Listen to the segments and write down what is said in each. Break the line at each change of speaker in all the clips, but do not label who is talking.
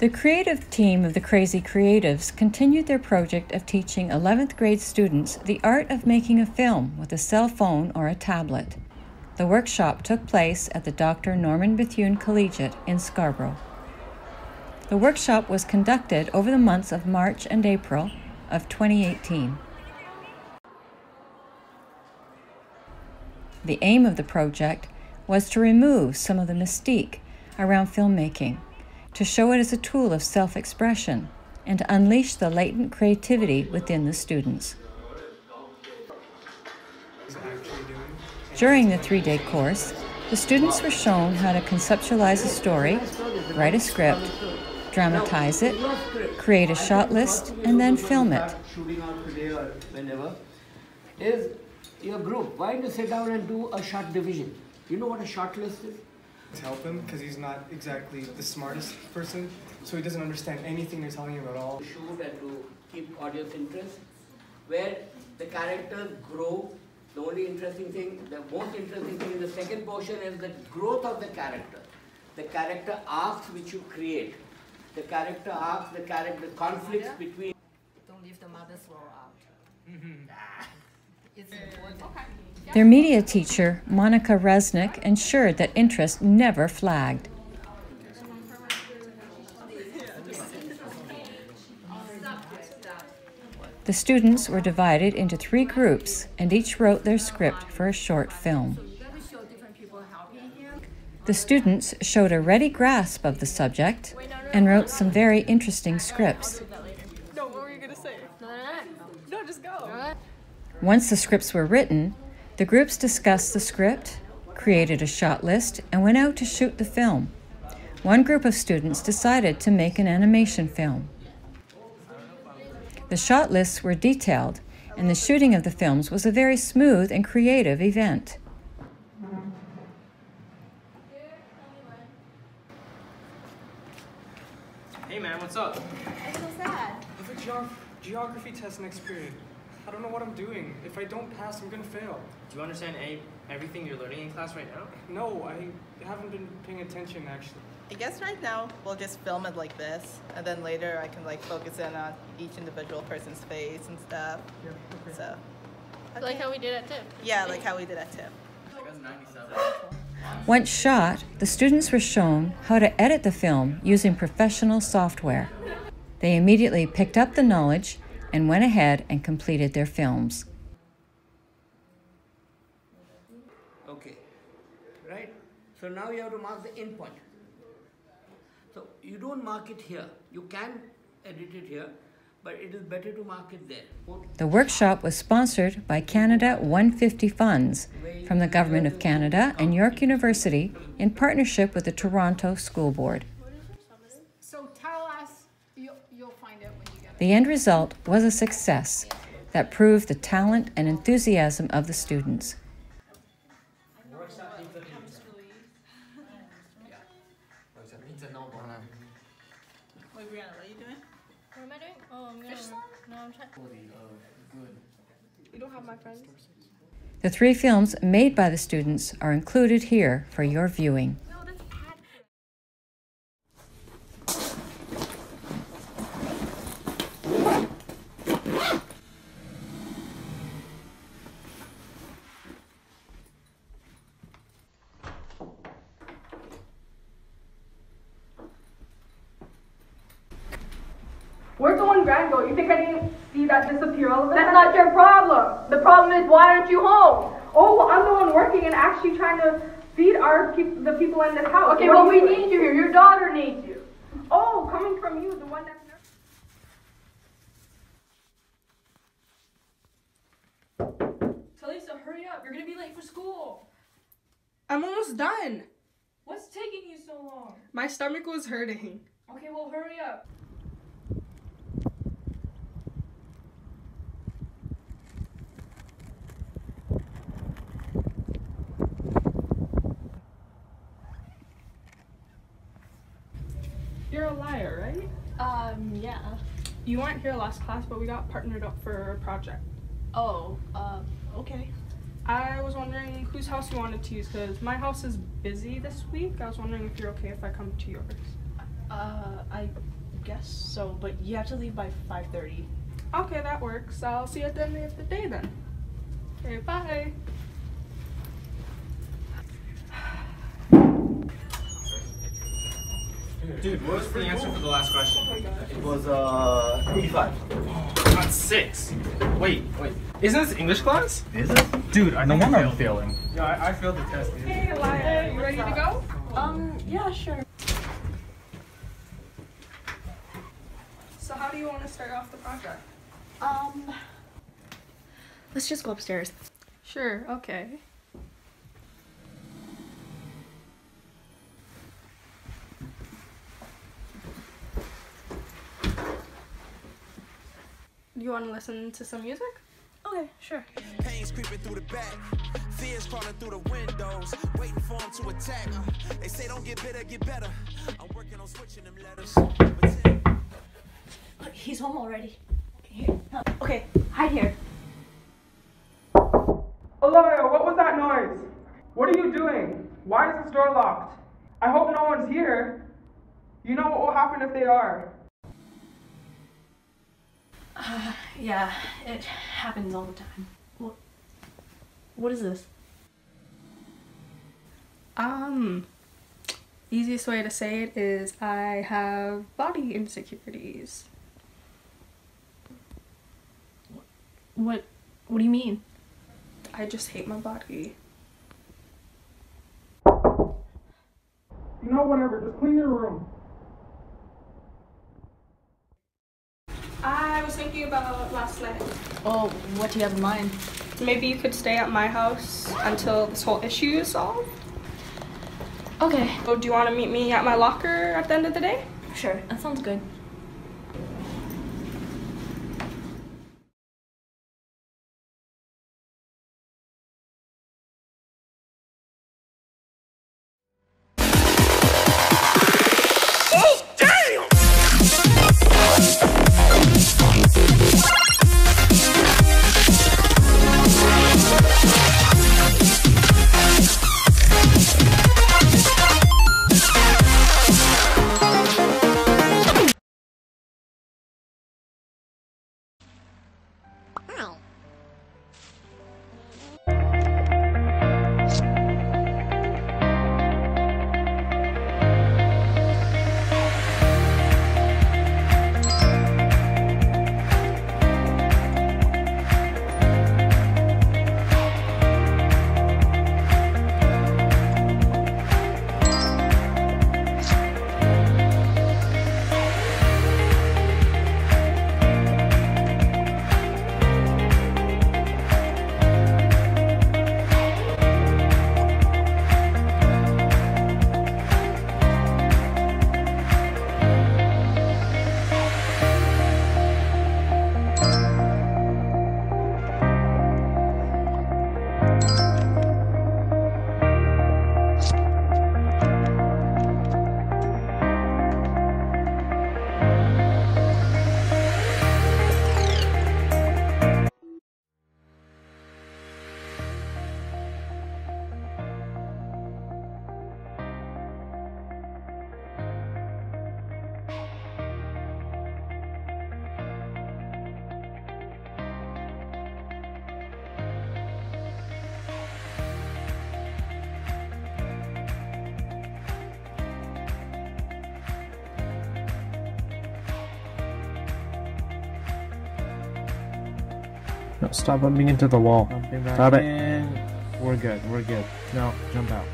The creative team of the Crazy Creatives continued their project of teaching 11th grade students the art of making a film with a cell phone or a tablet. The workshop took place at the Dr. Norman Bethune Collegiate in Scarborough. The workshop was conducted over the months of March and April of 2018. The aim of the project was to remove some of the mystique around filmmaking to show it as a tool of self expression, and to unleash the latent creativity within the students. During the three day course, the students were shown how to conceptualize a story, write a script, dramatize it, create a shot list, and then film it.
Is your group, why don't you sit down and do a shot division? You know what a shot list is?
To help him because he's not exactly the smartest person, so he doesn't understand anything you're telling him at all.
Shoot and to keep audience interest, where the characters grow. The only interesting thing, the most interesting thing in the second portion is the growth of the character. The character arcs which you create. The character arcs, the character the conflicts yeah. between.
Don't leave the mother's role out. Mm-hmm. it's important. Okay.
Their media teacher, Monika Rzezniczek, ensured that interest never flagged. The students were divided into three groups and each wrote their script for a short film. The students showed a ready grasp of the subject and wrote some very interesting scripts.
No, what were you going to say? No, just go.
Once the scripts were written, the groups discussed the script, created a shot list, and went out to shoot the film. One group of students decided to make an animation film. The shot lists were detailed, and the shooting of the films was a very smooth and creative event.
Hey man, what's up?
I'm so sad.
I have a geog geography test next period. I don't know what I'm doing. If I don't pass, I'm gonna fail.
Do you understand any, everything you're learning in class right now?
No, I haven't been paying attention actually.
I guess right now we'll just film it like this, and then later I can like focus in on each individual person's face and stuff.
Yeah, okay.
So.
Okay. Like how we did at TIP.
Yeah, like how we did at TIP.
Once shot, the students were shown how to edit the film using professional software. They immediately picked up the knowledge and went ahead and completed their films.
Okay, right? So now you have to mark the end point. So you don't mark it here. You can edit it here, but it is better to mark it there.
The workshop was sponsored by Canada 150 Funds from the Government of Canada and York University in partnership with the Toronto School Board. The end result was a success that proved the talent and enthusiasm of the students. The three films made by the students are included here for your viewing.
Where's the one grand go? You think I didn't see that disappear all of a That's not your problem. The problem is why aren't you home? Oh, well, I'm the one working and actually trying to feed our pe- the people in this house. Okay, well, we need you here. Your daughter needs you. Oh, coming from you, the one that's.
Talisa, hurry up. You're gonna be late for school.
I'm almost done.
What's taking you so long?
My stomach was hurting.
Okay, well, hurry up.
You're a liar, right?
Um, yeah.
You weren't here last class, but we got partnered up for a project.
Oh, uh, okay.
I was wondering whose house you wanted to use because my house is busy this week. I was wondering if you're okay if I come to yours.
Uh, I guess so, but you have to leave by 5.30.
Okay, that works. I'll see you at the end of the day then. Okay, bye.
Dude, what was the answer for the last question?
It was uh 85.
Not six. Wait, wait. Isn't this English class?
Is it?
Dude, I
No
think I
wonder I'm
failed.
failing.
Yeah, I, I failed the test. dude.
Hey, Elia, you ready to go?
Um, yeah, sure.
So how do you want to start off the project?
Um, let's just go upstairs.
Sure, okay. You want to listen to some music?
Okay, sure.
Pains creeping through the back, fears crawling through the windows, waiting for them to attack. Uh, they say don't get bitter, get better. I'm working on switching them letters. But
He's home already. Here. Okay, hide here.
Elia, what was that noise? What are you doing? Why is this door locked? I hope no one's here. You know what will happen if they are.
Uh, yeah, it happens all the time. What? What is this?
Um, easiest way to say it is I have body insecurities.
What? What do you mean?
I just hate my body.
You know, whatever, just clean your room.
Was thinking about last night.
Oh, what do you have in mind?
Maybe you could stay at my house until this whole issue is solved.
Okay,
So do you want to meet me at my locker at the end of the day?
sure. That sounds good.
No, stop bumping into the wall.
Jumping back
Stop it.
We're good. We're good. No, jump out.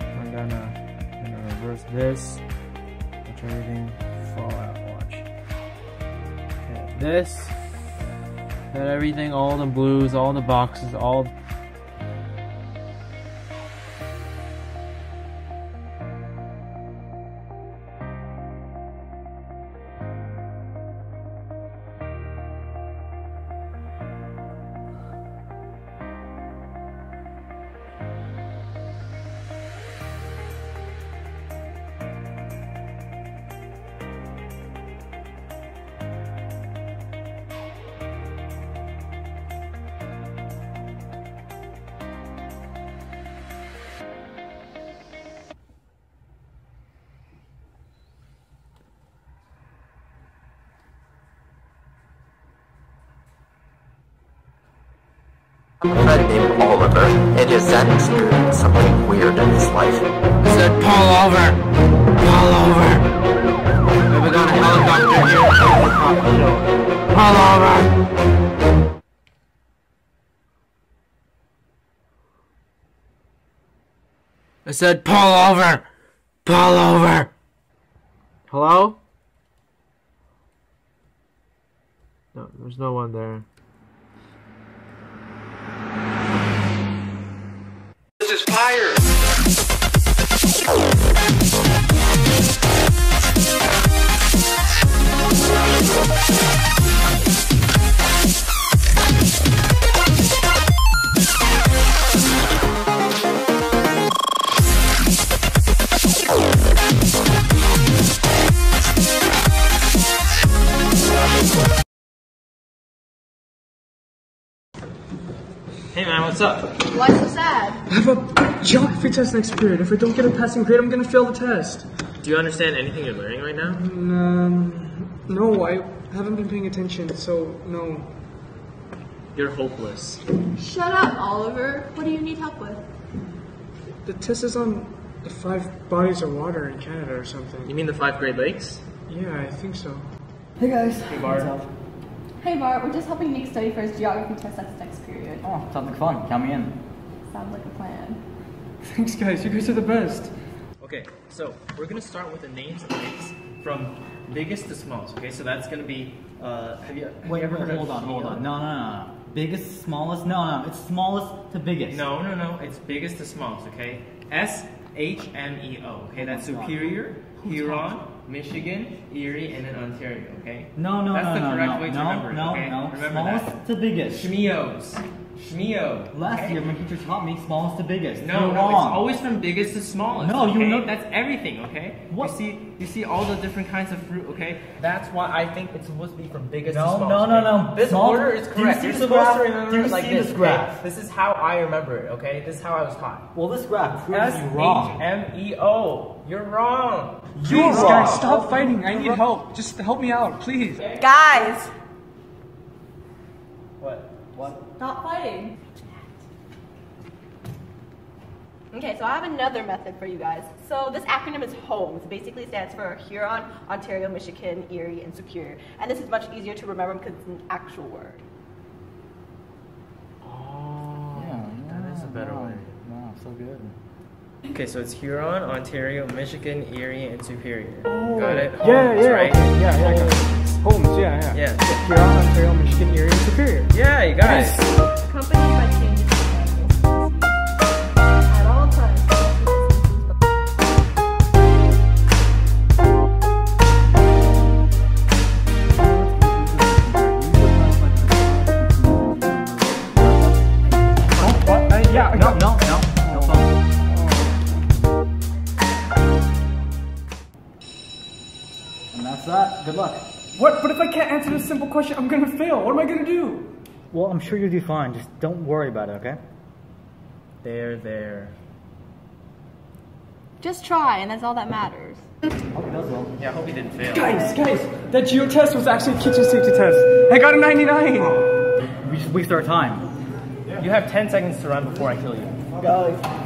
I'm gonna, gonna reverse this. Watch everything fall out. Watch. Hit this. Hit everything. All the blues. All the boxes. All.
A friend named Oliver, and his dad experienced something weird in his life.
I said pull over! Pull over! We got a helicopter here. Pull over! I said pull over! Pull over! Hello? No, there's no one there.
Is fire!
Test next period. If I don't get a passing grade, I'm gonna fail the test.
Do you understand anything you're learning right now?
Um, no, I haven't been paying attention, so no.
You're hopeless.
Shut up, Oliver. What do you need help with?
The test is on the five bodies of water in Canada or something.
You mean the five Great Lakes?
Yeah, I think so.
Hey guys.
Hey Bart.
Hey Bart, we're just helping Nick study for his geography test that's next period.
Oh, sounds like fun. Count me in.
Sounds like a plan.
Thanks, guys. You guys are the best.
Okay, so we're gonna start with the names of lakes from biggest to smallest. Okay, so that's gonna be. Uh, have you, have
Wait,
ever
hold,
heard
hold
of
on, hold on. No, no, no, no. Biggest, smallest? No, no. It's smallest to biggest.
No, no, no. It's biggest to smallest. Okay. S H M E O. Okay, that's Superior, Huron, Michigan, Erie, and then Ontario. Okay.
No, no,
That's
no,
the
no,
correct
no,
way to
no,
remember it.
no,
okay?
no.
Remember
smallest
that.
to biggest.
Shmeos. Shmeo.
Last
okay?
year, my teacher taught me smallest to biggest.
No,
You're
no, it's always from biggest to smallest.
No, you
okay?
know-
That's everything, okay?
What?
You see, you see all the different kinds of fruit, okay? That's why I think it's supposed to be from biggest
No,
to smallest.
no, no,
okay?
no.
This
Small-
order is
do you
correct.
see
You're supposed
graph?
to remember
Do you
it like
see
this.
this
okay?
graph?
This is how I remember it, okay? This is how I was taught.
Well, this graph proves
S
you
H
wrong.
M E O. You're wrong.
Please, guys, stop fighting. I need help. Just help me out, please.
Guys,
What?
What?
Stop fighting.
Okay, so I have another method for you guys. So this acronym is HOMES. Basically stands for Huron, Ontario, Michigan, Erie, and Superior. And this is much easier to remember because it's an actual word.
Oh,
Yeah,
that is a better
wow,
way.
Wow, so good.
Okay, so it's Huron, Ontario, Michigan, Erie, and Superior.
Oh.
Got it?
Yeah,
HOMES,
yeah,
right?
okay. Yeah, yeah, I got it. HOMES, yeah, yeah.
Yeah.
Huron, Ontario, Michigan, Erie, and Superior.
Yeah, you got
Yes.
it.
By
Well, I'm sure you'll do fine. Just don't worry about it, okay?
There, there.
just try, and that's all that matters.
Hope he does well.
Yeah, I hope he didn't fail.
Guys, guys, that geo test was actually a kitchen safety test. I got a 99.
We just waste our time.
You have 10 seconds to run before I kill you.
Good.